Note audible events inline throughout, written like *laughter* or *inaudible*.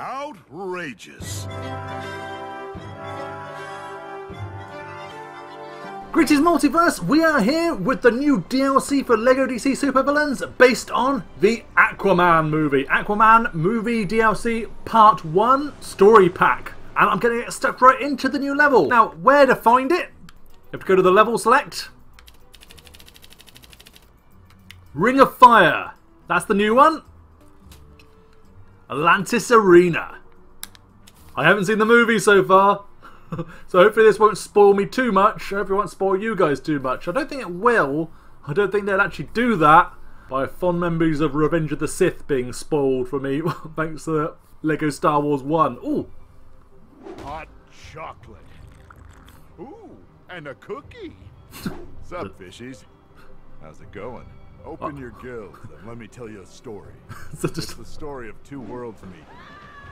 Outrageous. Greetings Multiverse, we are here with the new DLC for LEGO DC Supervillains based on the Aquaman movie. Aquaman movie DLC Part 1 Story Pack. And I'm going to get stuck right into the new level. Now, where to find it? You have to go to the level select. Ring of Fire. That's the new one. Atlantis Arena. I haven't seen the movie so far. *laughs* so hopefully this won't spoil me too much. I hope it won't spoil you guys too much. I don't think it will. I don't think they'll actually do that by fond memories of Revenge of the Sith being spoiled for me *laughs* thanks to Lego Star Wars 1. Ooh. Hot chocolate. Ooh, and a cookie. *laughs* Sup, fishies? How's it going? Open your gills and let me tell you a story. *laughs* It's the story of two worlds meeting.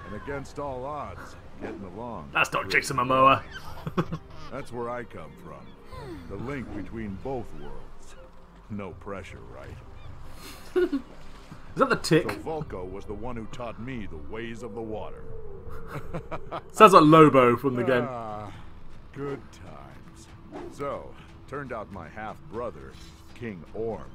And against all odds, getting along. that's not Jason Momoa. *laughs* That's where I come from. The link between both worlds. No pressure, right? *laughs* Is that the tick? So? Vulko was the one who taught me the ways of the water. Sounds like Lobo from the game. Ah, good times. So, turned out my half brother, King Orm,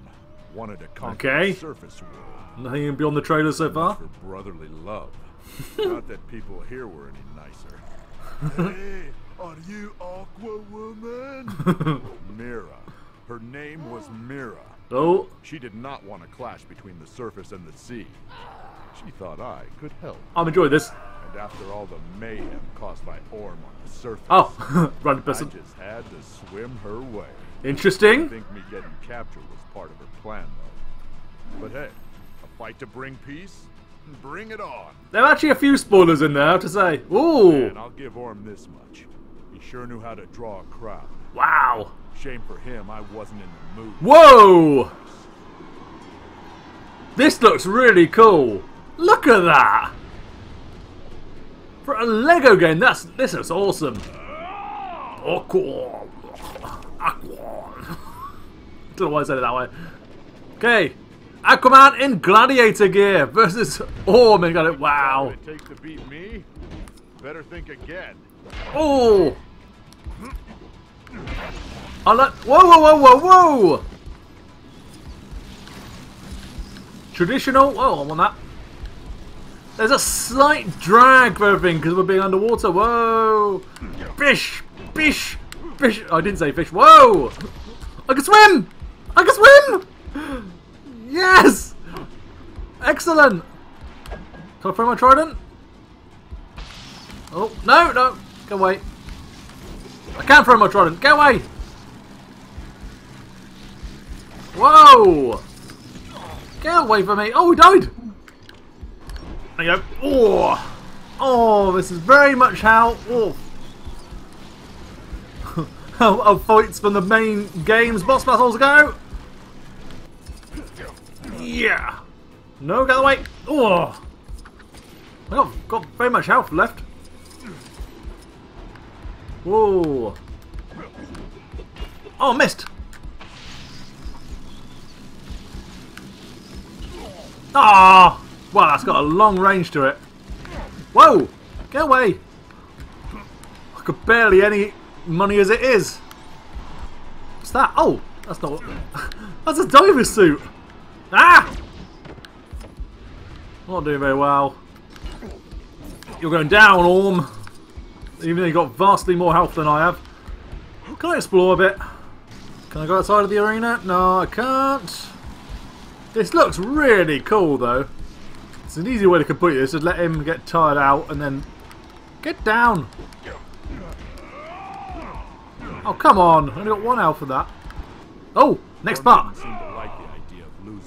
wanted to conquer Okay. the surface world Nothing beyond the trailer so far. for brotherly love. *laughs* Not that people here were any nicer. *laughs* hey, are you Aqua Woman? *laughs* Mera. Her name was Mera. Oh, She did not want a clash between the surface and the sea. She thought I could help. I'm enjoying this. And after all the mayhem caused by Orm on the surface, Oh, run I person. just had to swim her way. I Interesting. think me getting captured was part of her plan, though. But hey, a fight to bring peace? Bring it on! There are actually a few spoilers in there, I have to say. Ooh, And I'll give Orm this much. He sure knew how to draw a crowd. wow. Shame for him, I wasn't in the mood. Whoa! This looks really cool. Look at that. For a Lego game, that's this is awesome. Aqua. *laughs* Don't know why I said it that way. Okay. Aquaman in gladiator gear versus Orm in gladiator. What Wow. it takes to beat me? Better think again. Oh. I like. Whoa, whoa, whoa, whoa, whoa! Traditional. Oh, I want that. There's a slight drag for everything because we're being underwater. Whoa! Fish! Fish! Fish! I didn't say fish. Whoa! I can swim! I can swim! Yes! Excellent! Can I throw my trident? Oh, no, no! Go away. I can't throw my trident. Go away! Whoa! Get away from me! Oh, he died! There you go. Oh! Oh, this is very much how... Oh. *laughs* how, how fights from the main game's boss battles go! Yeah! No, get away! Oh! I got, very much health left. Whoa! Oh, missed! Ah! Wow, that's got a long range to it. Whoa! Get away! I could barely any money as it is. What's that? Oh, that's not. *laughs* That's a diver suit. Ah! Not doing very well. You're going down, Orm. Even though you've got vastly more health than I have. Can I explore a bit? Can I go outside of the arena? No, I can't. This looks really cool, though. It's an easy way to complete this. Just let him get tired out and then get down. Oh, come on. I only got one health for that. Oh, next part.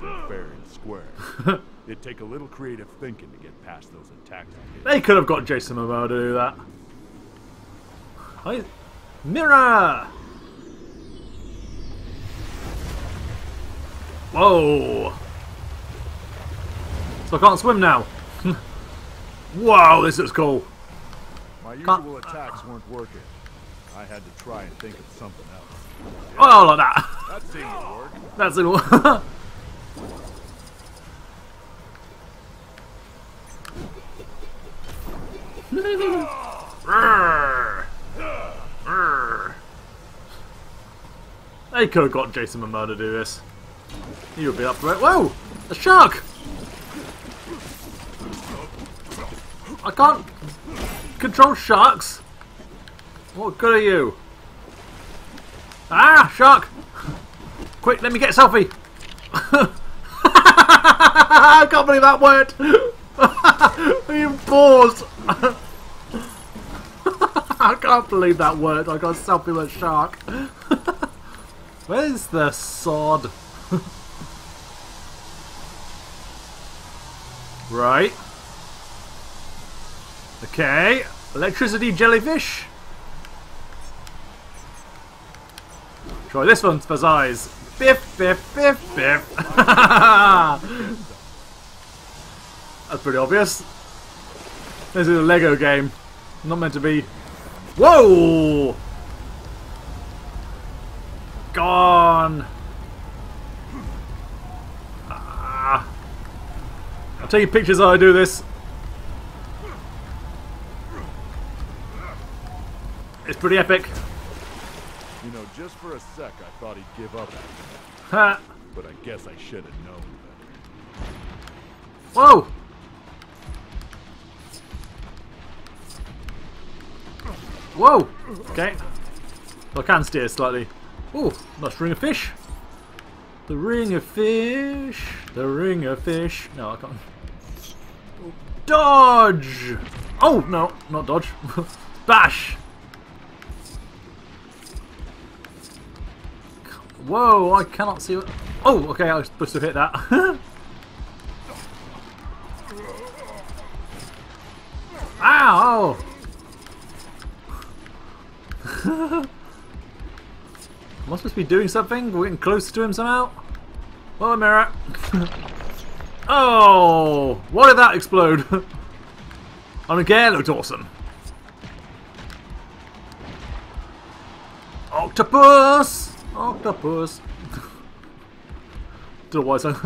Losing fair and square. *laughs* It'd take a little creative thinking to get past those attacks. They could have got Jason Momoa to do that. Hi. Mera! Whoa! So I can't swim now. *laughs* wow, this is cool. My usual attacks weren't working. I had to try and think of something else. Oh, like that. That seemed to work. *laughs* That's it. They could have got Jason Momoa to do this. He would be up for it. Whoa! A shark! I can't control sharks. What good are you? Ah, shark! Quick, let me get a selfie. *laughs* I can't believe that word. *laughs* you paused. *laughs* I can't believe that word. I got a selfie with a shark. *laughs* Where's the sod? right. Okay. Electricity jellyfish. Try this one for size. Biff, biff, biff, biff. That's pretty obvious. This is a Lego game. Not meant to be. Whoa! Gone! Ah. I'm taking pictures while I do this. It's pretty epic. You know, just for a sec, I thought he'd give up. Ha! But I guess I should have known better. Whoa! Whoa! Okay. I can steer slightly. Ooh, nice ring of fish. The ring of fish. The ring of fish. No, I can't. Dodge! Oh, no, not dodge. *laughs* Bash! Whoa, I cannot see what... Oh, okay, I was supposed to hit that. *laughs* Ow! Am I supposed to be doing something? We're getting closer to him somehow? Oh, a mirror. oh! Why did that explode? I mean, it looked awesome. Octopus! Octopus! *laughs* Don't know why said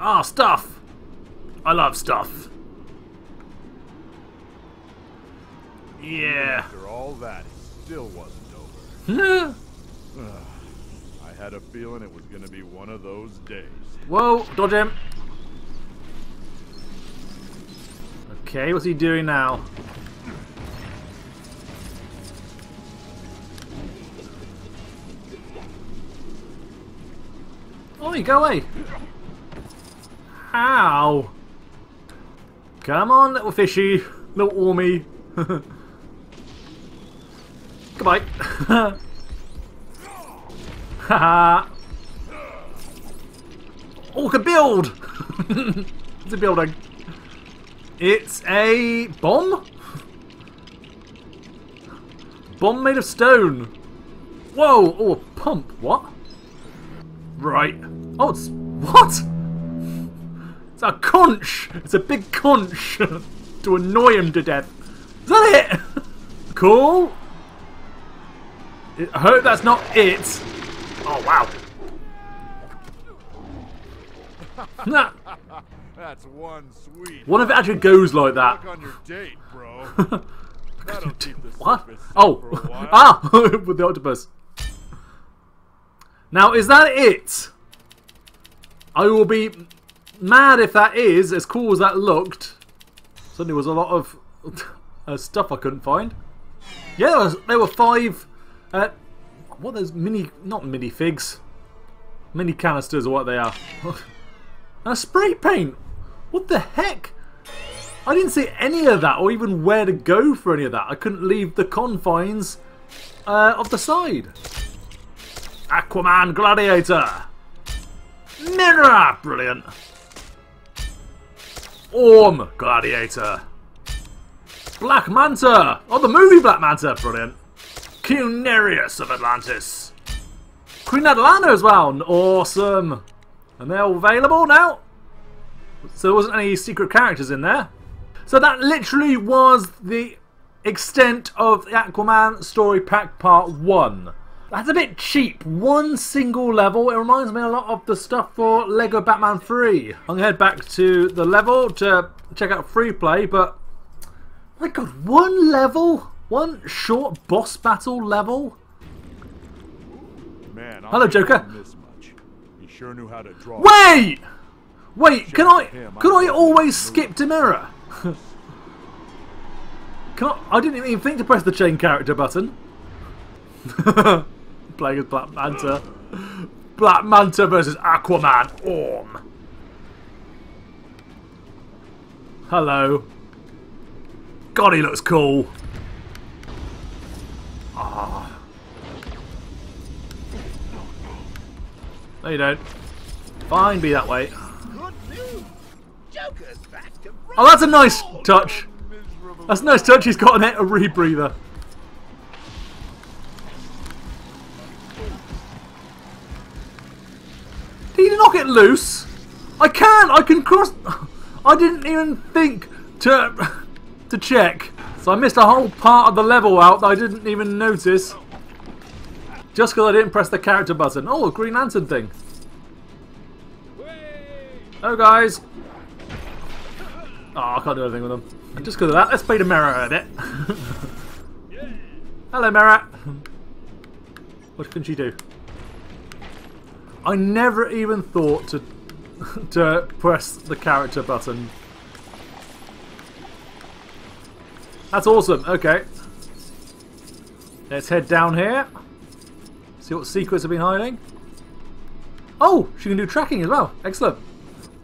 Ah, stuff! I love stuff. Yeah. After all that, it still wasn't over. *sighs* I had a feeling it was going to be one of those days. Whoa, dodge him. Okay, what's he doing now? Oh, you go away. How? Come on, little fishy, little ormy. *laughs* Goodbye. Haha. *laughs* oh, can build! *laughs* it's a building. It's a bomb? Bomb made of stone. Whoa! Oh, a pump. What? Right. Oh, it's... What? It's a conch! It's a big conch! *laughs* to annoy him to death. Is that it? cool. I hope that's not it. Oh, wow. *laughs* nah. That's one sweet. What if it actually goes like that? Look on your date, bro. *laughs* That'll keep the What? Oh! for a while. *laughs* ah! With the octopus. Now, is that it? I will be mad if that is, as cool as that looked. Suddenly was a lot of uh, stuff I couldn't find. Yeah, there, was, there were five... Uh, what those mini... Not mini figs. Mini canisters or what they are. *laughs* and a spray paint! What the heck? I didn't see any of that or even where to go for any of that. I couldn't leave the confines uh, of the side. Aquaman Gladiator. Mera! Brilliant. Orm Gladiator. Black Manta. Oh, the movie Black Manta. Brilliant. Nereus of Atlantis. Queen Atlanna as well. Awesome. And they're all available now. So there wasn't any secret characters in there. So that literally was the extent of the Aquaman Story Pack Part 1. That's a bit cheap. One single level. It reminds me a lot of the stuff for Lego Batman 3. I'm going to head back to the level to check out free play, but my god, one level? One short boss battle level? Man, Hello, Joker. This much. He sure knew how to draw. Wait! Wait, can I him, can I I always skip to mirror? *laughs* Can I, I didn't even think to press the chain character button. *laughs* Playing as Black Manta. Black Manta versus Aquaman. Orm. Hello. God, he looks cool. No, you don't. Fine, be that way. Good news. Joker's back to Oh, that's a nice touch. That's a nice touch. He's got an, a rebreather. Did he not get loose? I can. I can cross. *laughs* I didn't even think to *laughs* to check. So I missed a whole part of the level out that I didn't even notice. Just because I didn't press the character button. Oh, Green Lantern thing. Oh, guys. Oh, I can't do anything with them. Just because of that, let's play the mirror at it. Hello, Mera. What can she do? I never even thought to *laughs* to press the character button. That's awesome. Okay. Let's head down here. See what secrets have been hiding. Oh, she can do tracking as well. Excellent.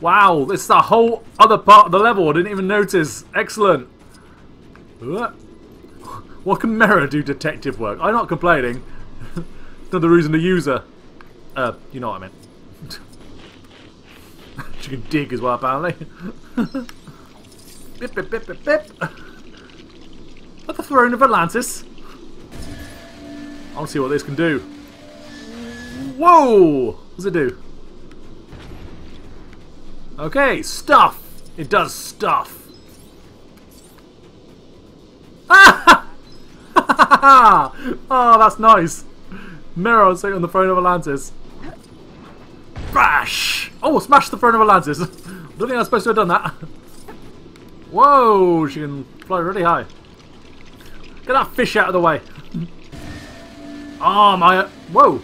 Wow, this is a whole other part of the level I didn't even notice. Excellent. What can Mera do detective work? I'm not complaining. *laughs* Another reason to use her. Uh, you know what I meant. *laughs* she can dig as well, apparently. *laughs* bip, bip, bip, bip, bip. At the throne of Atlantis. I want to see what this can do. Whoa! What does it do? Okay, stuff. It does stuff. *laughs* Ah! oh, that's nice. Mera sitting on the throne of Atlantis. Bash! Oh, smash the throne of Atlantis. *laughs* I don't think I was supposed to have done that. Whoa, she can fly really high. Get that fish out of the way. Oh, my... Whoa.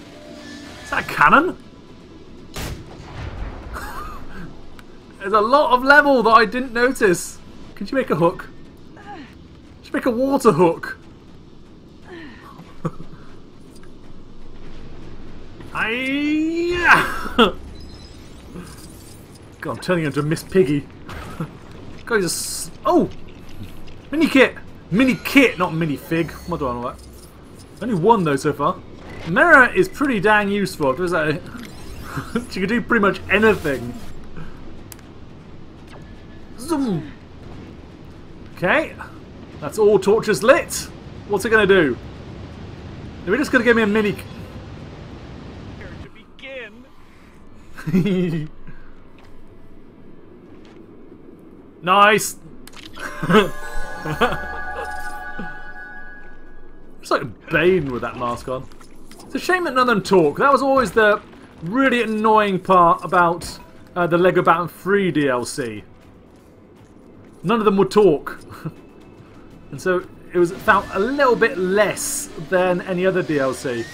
Is that a cannon? *laughs* There's a lot of level that I didn't notice. Can you make a hook? She make a water hook. *laughs* Aye! *laughs* God, I'm turning into Miss Piggy. Guys, oh, mini kit, mini kit, not mini fig. What do I know that? Only one though so far. Mera is pretty dang useful. Does that? *laughs* she can do pretty much anything. Zoom. Okay, that's all torches lit. What's it gonna do? Are we just gonna give me a mini? *laughs* Nice. *laughs* It's like Bane with that mask on. It's a shame that none of them talk. That was always the really annoying part about uh, the Lego Batman 3 DLC. None of them would talk. *laughs* and so it was felt a little bit less than any other DLC.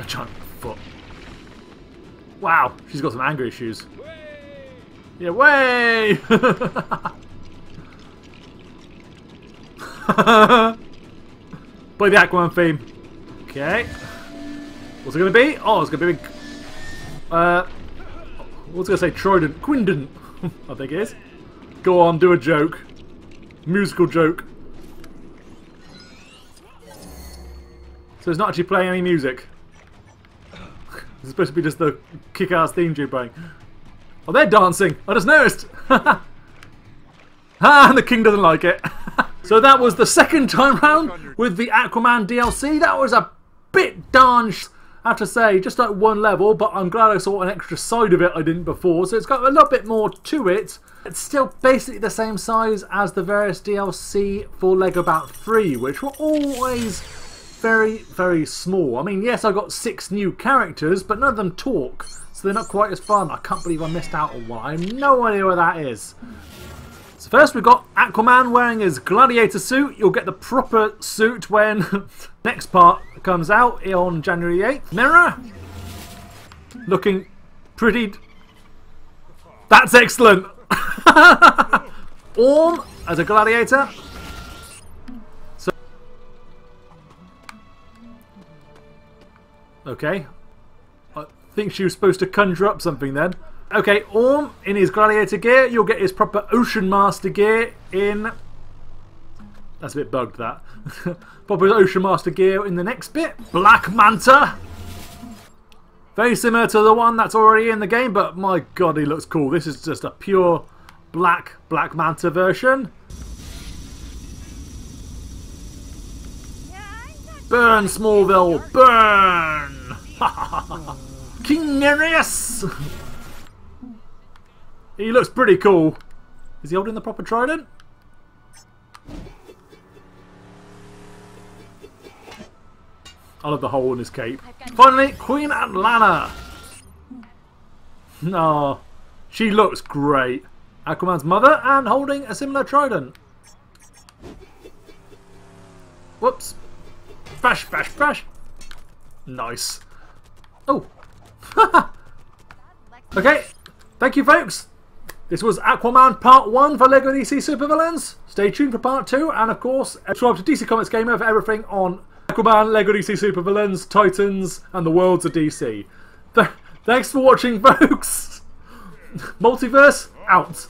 A giant foot. Wow, she's got some anger issues. Yeah, way! *laughs* Play the Aquaman theme. Okay. What's it to be? Oh, it's to be. Uh, what's to say? Trident. Quindent. *laughs* I think it is. Go on, do a joke. Musical joke. So it's not actually playing any music. *laughs* It's supposed to be just the kick-ass theme tune playing. Oh, they're dancing. I just noticed. *laughs* ah, and the king doesn't like it. so that was the second time round with the Aquaman DLC. That was a bit darn, I have to say, just like one level, but I'm glad I saw an extra side of it I didn't before. So it's got a little bit more to it. It's still basically the same size as the various DLC for Lego Batman 3, which were always very, very small. I mean, yes, I got six new characters, but none of them talk, so they're not quite as fun. I can't believe I missed out on one. I have no idea where that is. So first we've got Aquaman wearing his gladiator suit. You'll get the proper suit when *laughs* next part comes out on January 8th. Mera, looking pretty... That's excellent! *laughs* Orm as a gladiator. So, okay. I think she was supposed to conjure up something then. Okay, Orm in his gladiator gear. You'll get his proper Ocean Master gear in. That's a bit bugged, that. *laughs* proper Ocean Master gear in the next bit. Black Manta. Very similar to the one that's already in the game, but my god, he looks cool. This is just a pure black Black Manta version. Burn, Smallville, burn! *laughs* King Nereus! He looks pretty cool. Is he holding the proper trident? I love the hole in his cape. Finally, Queen Atlanna! No, she looks great. Aquaman's mother and holding a similar trident. Whoops. Bash, bash, bash. Nice. Oh. *laughs* okay. Thank you, folks. This was Aquaman Part 1 for LEGO DC Supervillains. Stay tuned for Part 2. And, of course, subscribe to DC Comics Gamer for everything on Aquaman, LEGO DC Supervillains, Titans, and the worlds of DC. Th thanks for watching, *laughs* folks. Multiverse, out.